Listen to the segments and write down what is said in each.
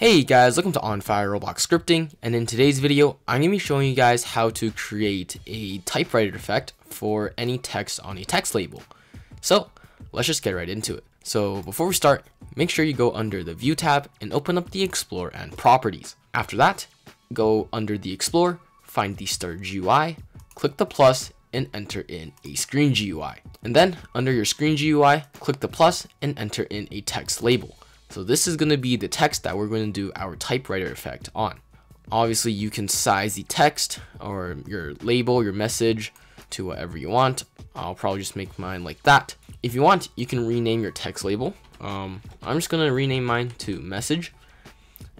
Hey guys, welcome to On Fire Roblox Scripting, and in today's video, I'm going to be showing you guys how to create a typewriter effect for any text on a text label. So, let's just get right into it. So, before we start, make sure you go under the View tab and open up the Explorer and Properties. After that, go under the Explorer, find the Starter GUI, click the plus, and enter in a Screen GUI. And then, under your Screen GUI, click the plus and enter in a text label. So this is going to be the text that we're going to do our typewriter effect on. Obviously, you can size the text or your label, your message to whatever you want. I'll probably just make mine like that. If you want, you can rename your text label. Um, I'm just going to rename mine to message.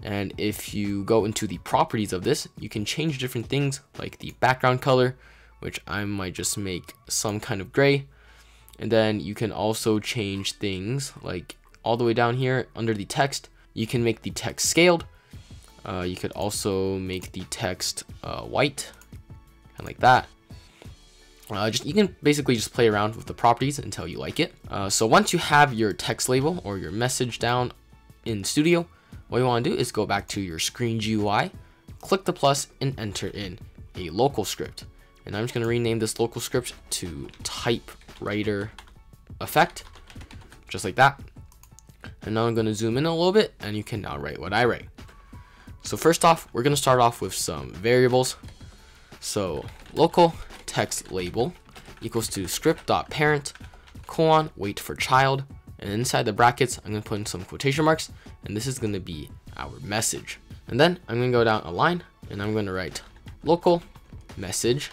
And if you go into the properties of this, you can change different things like the background color, which I might just make some kind of gray. And then you can also change things like all the way down here under the text, you can make the text scaled. Uh, you could also make the text uh, white, kind of like that. Uh, just You can basically just play around with the properties until you like it. Uh, so once you have your text label or your message down in Studio, what you want to do is go back to your screen GUI, click the plus, and enter in a local script. And I'm just going to rename this local script to typewriter effect, just like that. And now I'm going to zoom in a little bit and you can now write what I write. So first off, we're going to start off with some variables. So local text label equals to script.parent colon wait for child and inside the brackets I'm going to put in some quotation marks and this is going to be our message. And then I'm going to go down a line and I'm going to write local message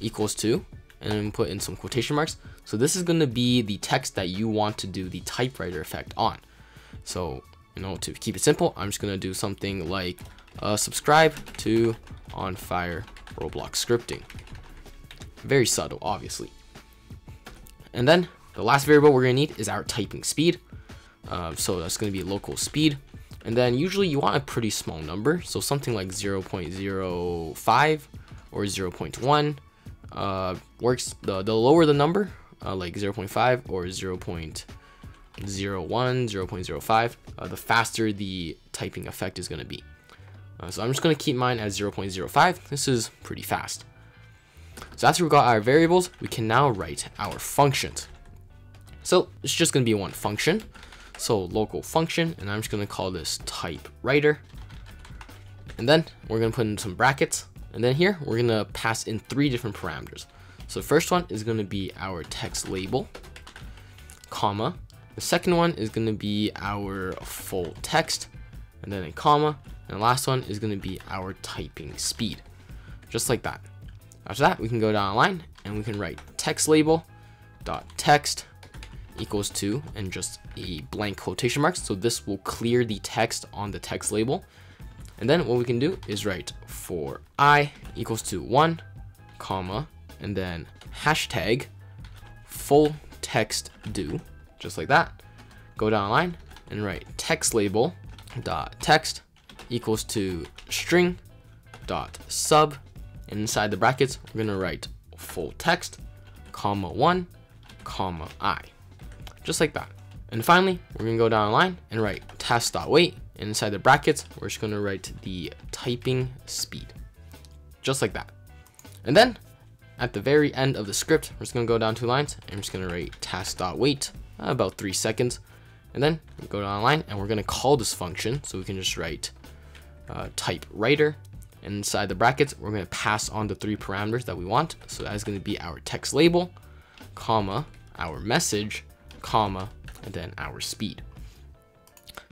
equals to and put in some quotation marks. So this is going to be the text that you want to do the typewriter effect on. So, you know, to keep it simple, I'm just going to do something like uh, subscribe to On Fire Roblox scripting. Very subtle, obviously. And then the last variable we're to need is our typing speed. Uh, so that's going to be local speed. And then usually you want a pretty small number. So something like 0.05 or 0.1 uh, works. The, the lower the number, uh, like 0.5 or 0. 0.01, 0.05, uh, the faster the typing effect is going to be. Uh, so I'm just going to keep mine at 0.05. This is pretty fast. So after we've got our variables, we can now write our functions. So it's just going to be one function. So local function, and I'm just going to call this type writer. And then we're going to put in some brackets. And then here, we're going to pass in three different parameters. So the first one is going to be our text label, comma, the second one is going to be our full text, and then a comma. And the last one is going to be our typing speed, just like that. After that, we can go down a line and we can write text label dot text equals to and just a blank quotation marks. So this will clear the text on the text label. And then what we can do is write for i equals to one, comma, and then hashtag full text do just like that. Go down a line and write text label dot text equals to string dot sub. And inside the brackets we're gonna write full text comma one comma i. Just like that. And finally we're gonna go down a line and write task dot wait and inside the brackets we're just gonna write the typing speed. Just like that. And then at the very end of the script we're just gonna go down two lines and we're just gonna write task dot wait about three seconds. And then go down the line and we're gonna call this function. So we can just write uh, type writer. Inside the brackets, we're gonna pass on the three parameters that we want. So that is gonna be our text label, comma, our message, comma, and then our speed.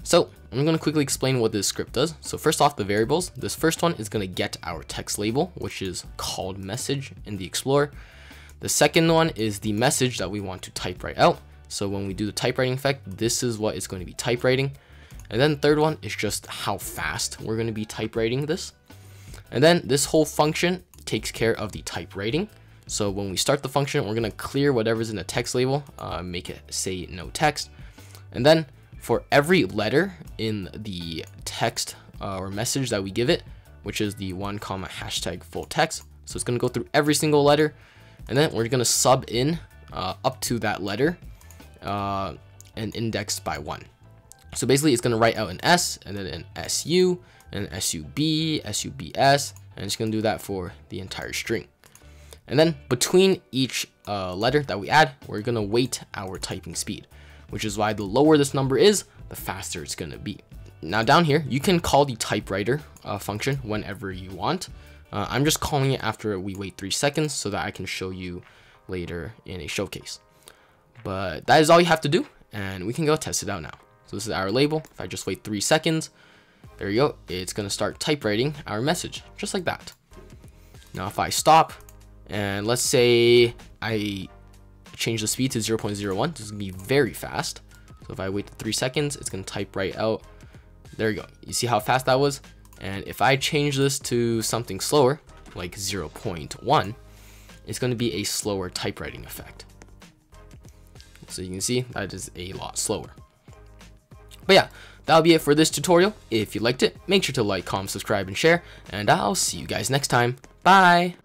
So I'm going to quickly explain what this script does. So first off the variables, this first one is going to get our text label, which is called message in the Explorer. The second one is the message that we want to type right out. So when we do the typewriting effect, this is what is going to be typewriting. And then third one is just how fast we're going to be typewriting this. And then this whole function takes care of the typewriting. So when we start the function, we're going to clear whatever's in the text label, uh, make it say no text. And then for every letter in the text uh, or message that we give it, which is the one comma hashtag full text. So it's going to go through every single letter. And then we're going to sub in uh, up to that letter uh, and indexed by one. So basically, it's going to write out an S and then an SU, and an SUB, SUBS, and it's going to do that for the entire string. And then between each uh, letter that we add, we're going to wait our typing speed, which is why the lower this number is, the faster it's going to be. Now down here, you can call the typewriter uh, function whenever you want. Uh, I'm just calling it after we wait three seconds so that I can show you later in a showcase. But that is all you have to do, and we can go test it out now. So this is our label. If I just wait three seconds, there you go. It's gonna start typewriting our message, just like that. Now if I stop, and let's say I change the speed to 0.01, this is gonna be very fast. So if I wait three seconds, it's gonna type right out. There you go. You see how fast that was? And if I change this to something slower, like 0.1, it's going to be a slower typewriting effect. So you can see that is a lot slower. But yeah, that'll be it for this tutorial. If you liked it, make sure to like, comment, subscribe, and share, and I'll see you guys next time. Bye!